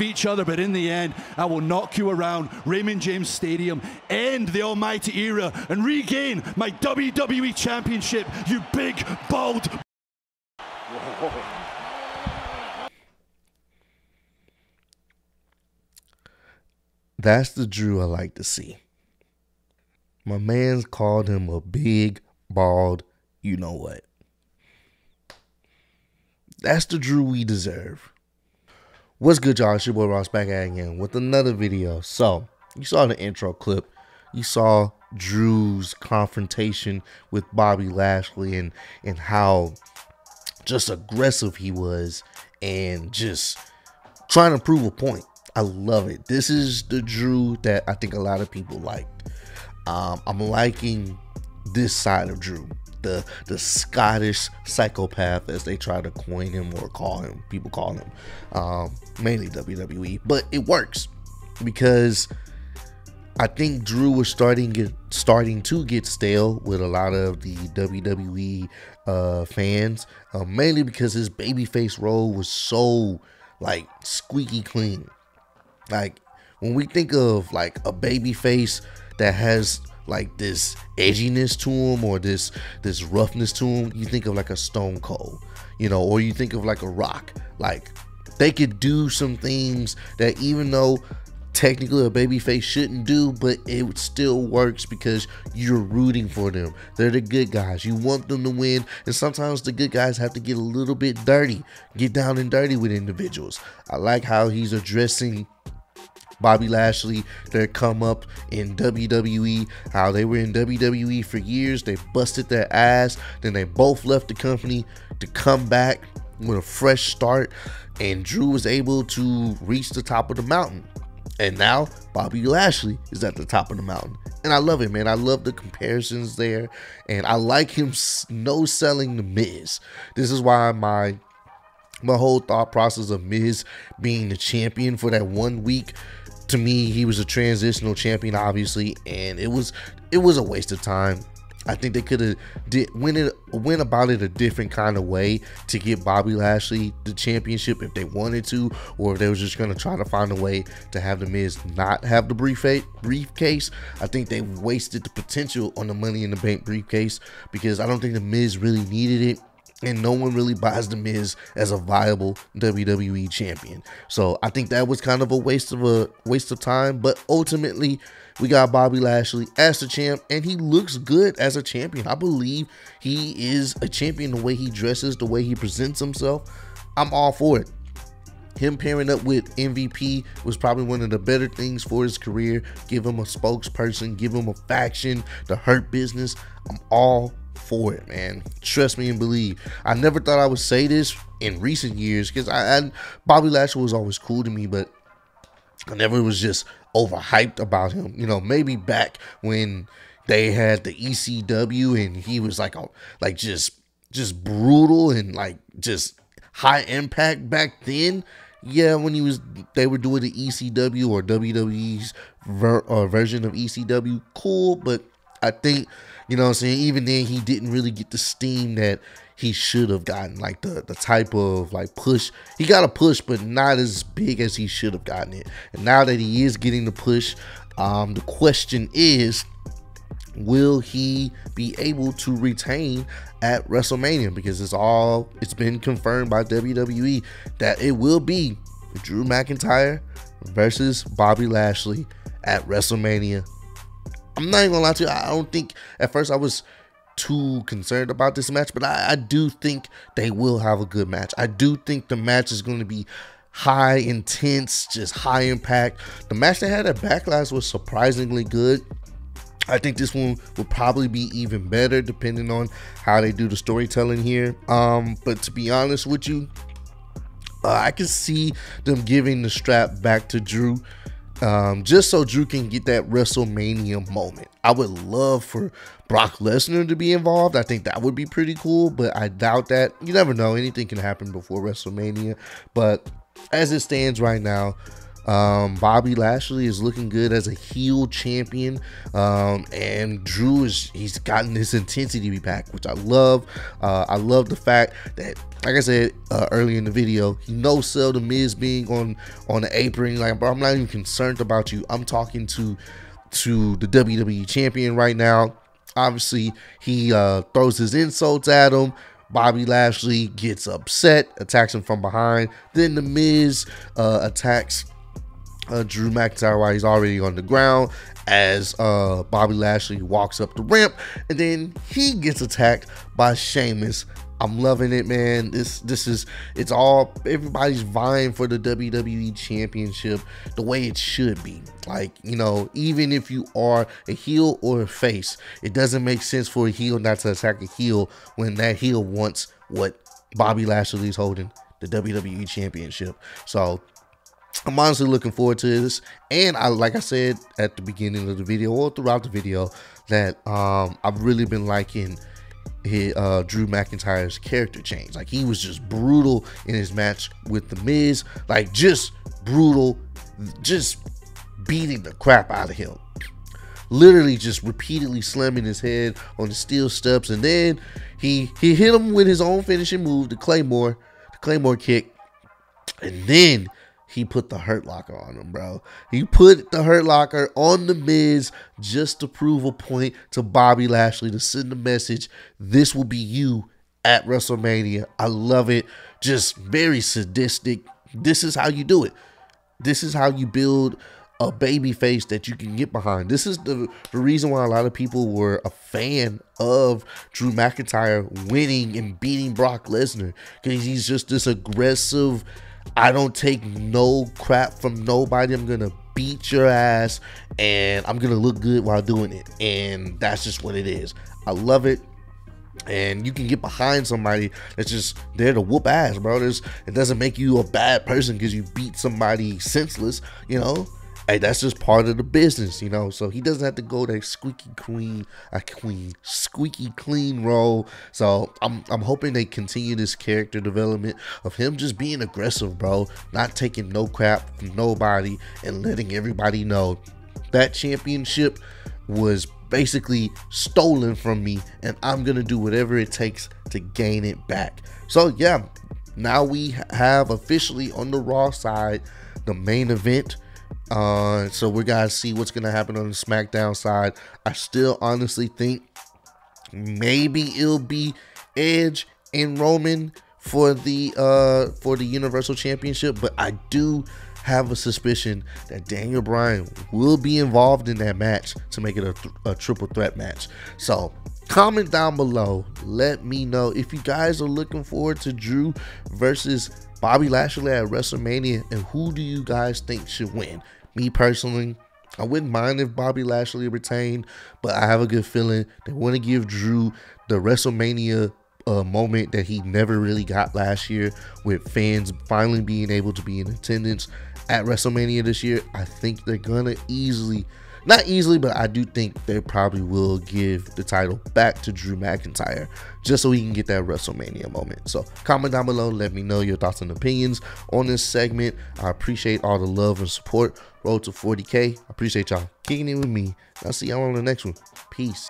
of each other, but in the end, I will knock you around Raymond James Stadium, end the almighty era, and regain my WWE Championship, you big, bald. That's the Drew I like to see. My man's called him a big, bald, you know what. That's the Drew we deserve. What's good, y'all? It's your boy Ross back at again with another video. So, you saw the intro clip. You saw Drew's confrontation with Bobby Lashley and, and how just aggressive he was and just trying to prove a point. I love it. This is the Drew that I think a lot of people liked. Um, I'm liking this side of Drew, the the Scottish psychopath, as they try to coin him or call him. People call him, um, mainly WWE, but it works because I think Drew was starting starting to get stale with a lot of the WWE uh, fans, uh, mainly because his babyface role was so like squeaky clean. Like when we think of like a baby face that has like this edginess to him or this this roughness to him, you think of like a Stone Cold, you know, or you think of like a Rock. Like they could do some things that even though technically a baby face shouldn't do, but it still works because you're rooting for them. They're the good guys. You want them to win, and sometimes the good guys have to get a little bit dirty, get down and dirty with individuals. I like how he's addressing Bobby Lashley, their come up in WWE, how they were in WWE for years. They busted their ass. Then they both left the company to come back with a fresh start. And Drew was able to reach the top of the mountain. And now Bobby Lashley is at the top of the mountain. And I love it, man. I love the comparisons there. And I like him no selling the Miz. This is why my my whole thought process of Miz being the champion for that one week to me he was a transitional champion obviously and it was it was a waste of time I think they could have did went it went about it a different kind of way to get Bobby Lashley the championship if they wanted to, or if they was just gonna try to find a way to have the Miz not have the. Briefcase, I think they wasted the potential on the Money in the Bank briefcase because I don't think the Miz really needed it and no one really buys the Miz as a viable WWE champion. So I think that was kind of a waste of a waste of time. But ultimately, we got Bobby Lashley as the champ, and he looks good as a champion. I believe he is a champion the way he dresses, the way he presents himself. I'm all for it. Him pairing up with MVP was probably one of the better things for his career. Give him a spokesperson, give him a faction, the Hurt Business. I'm all for it, man. Trust me and believe. I never thought I would say this in recent years because I, I Bobby Lashley was always cool to me, but I never was just overhyped about him. You know, maybe back when they had the ECW and he was like a like just just brutal and like just high impact back then. Yeah, when he was they were doing the ECW or WWE's ver, uh, version of ECW, cool, but I think you know what I'm saying? Even then, he didn't really get the steam that he should have gotten. Like the, the type of like push. He got a push, but not as big as he should have gotten it. And now that he is getting the push, um, the question is, will he be able to retain at WrestleMania? Because it's all it's been confirmed by WWE that it will be Drew McIntyre versus Bobby Lashley at WrestleMania I'm not even gonna lie to you. I don't think at first I was too concerned about this match, but I, I do think they will have a good match. I do think the match is going to be high intense, just high impact. The match they had at Backlash was surprisingly good. I think this one will probably be even better depending on how they do the storytelling here. Um, but to be honest with you, uh, I can see them giving the strap back to Drew um, just so Drew can get that WrestleMania moment. I would love for Brock Lesnar to be involved. I think that would be pretty cool, but I doubt that. You never know. Anything can happen before WrestleMania. But as it stands right now, Um, Bobby Lashley is looking good as a heel champion, um, and Drew is he's gotten his intensity be back, which I love. Uh, I love the fact that, like I said uh, earlier in the video, he no sell the Miz being on on the apron. Like, bro, I'm not even concerned about you. I'm talking to to the WWE champion right now. Obviously, he uh, throws his insults at him. Bobby Lashley gets upset, attacks him from behind. Then The Miz uh, attacks uh, Drew McIntyre while he's already on the ground as uh, Bobby Lashley walks up the ramp, and then he gets attacked by Sheamus. I'm loving it, man. This this is it's all everybody's vying for the WWE championship the way it should be. Like, you know, even if you are a heel or a face, it doesn't make sense for a heel not to attack a heel when that heel wants what Bobby Lashley is holding, the WWE championship. So I'm honestly looking forward to this. And I like I said at the beginning of the video or throughout the video that um I've really been liking his, uh, Drew McIntyre's character change. Like he was just brutal in his match with the Miz, like just brutal, just beating the crap out of him. Literally just repeatedly slamming his head on the steel steps, and then he he hit him with his own finishing move, the Claymore, the Claymore kick, and then he put the hurt locker on him, bro. He put the hurt locker on the Miz just to prove a point to Bobby Lashley to send a message. This will be you at WrestleMania. I love it. Just very sadistic. This is how you do it. This is how you build a baby face that you can get behind. This is the, the reason why a lot of people were a fan of Drew McIntyre winning and beating Brock Lesnar because he's just this aggressive I don't take no crap from nobody. I'm gonna beat your ass and I'm gonna look good while doing it. And that's just what it is. I love it. And you can get behind somebody that's just there to whoop ass, bro. There's, it doesn't make you a bad person because you beat somebody senseless, you know hey, that's just part of the business, you know. So he doesn't have to go that squeaky clean, a queen, squeaky clean role. So I'm I'm hoping they continue this character development of him just being aggressive, bro, not taking no crap from nobody and letting everybody know that championship was basically stolen from me and I'm going to do whatever it takes to gain it back. So yeah, now we have officially on the Raw side the main event uh, so we gotta see what's gonna happen on the SmackDown side. I still honestly think maybe it'll be Edge and Roman for the uh for the Universal Championship, but I do have a suspicion that Daniel Bryan will be involved in that match to make it a, th- a triple threat match. So comment down below. Let me know if you guys are looking forward to Drew versus Bobby Lashley at WrestleMania and who do you guys think should win? Me personally, I wouldn't mind if Bobby Lashley retained, but I have a good feeling they want to give Drew the WrestleMania uh, moment that he never really got last year with fans finally being able to be in attendance at WrestleMania this year. I think they're going to easily not easily, but I do think they probably will give the title back to Drew McIntyre just so he can get that WrestleMania moment. So comment down below, let me know your thoughts and opinions on this segment. I appreciate all the love and support. Road to 40K. I appreciate y'all kicking it with me. I'll see y'all on the next one. Peace.